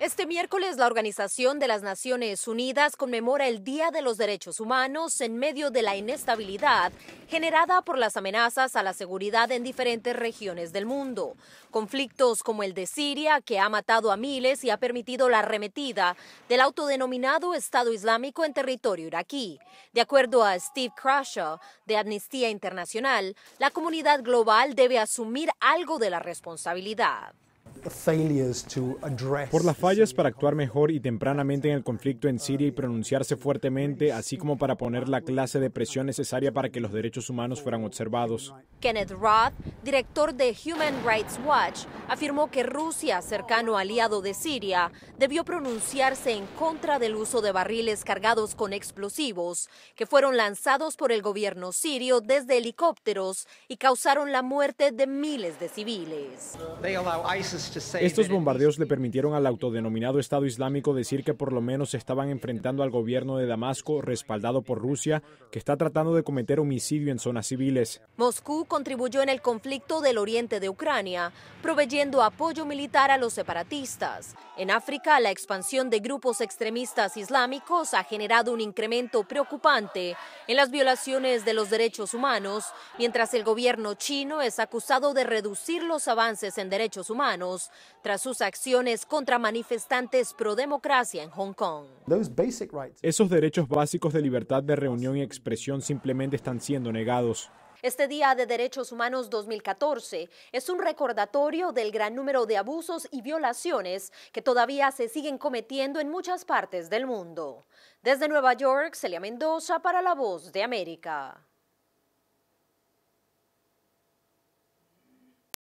Este miércoles la Organización de las Naciones Unidas conmemora el Día de los Derechos Humanos en medio de la inestabilidad generada por las amenazas a la seguridad en diferentes regiones del mundo. Conflictos como el de Siria, que ha matado a miles y ha permitido la arremetida del autodenominado Estado Islámico en territorio iraquí. De acuerdo a Steve Crusher de Amnistía Internacional, la comunidad global debe asumir algo de la responsabilidad. Por las fallas para actuar mejor y tempranamente en el conflicto en Siria y pronunciarse fuertemente, así como para poner la clase de presión necesaria para que los derechos humanos fueran observados. Kenneth Roth, director de Human Rights Watch, afirmó que Rusia, cercano aliado de Siria, debió pronunciarse en contra del uso de barriles cargados con explosivos que fueron lanzados por el gobierno sirio desde helicópteros y causaron la muerte de miles de civiles. Estos bombardeos le permitieron al autodenominado Estado Islámico decir que por lo menos se estaban enfrentando al gobierno de Damasco, respaldado por Rusia, que está tratando de cometer homicidio en zonas civiles. Moscú contribuyó en el conflicto del oriente de Ucrania, proveyendo apoyo militar a los separatistas. En África, la expansión de grupos extremistas islámicos ha generado un incremento preocupante en las violaciones de los derechos humanos, mientras el gobierno chino es acusado de reducir los avances en derechos humanos tras sus acciones contra manifestantes pro democracia en Hong Kong. Esos derechos básicos de libertad de reunión y expresión simplemente están siendo negados. Este Día de Derechos Humanos 2014 es un recordatorio del gran número de abusos y violaciones que todavía se siguen cometiendo en muchas partes del mundo. Desde Nueva York, Celia Mendoza para La Voz de América.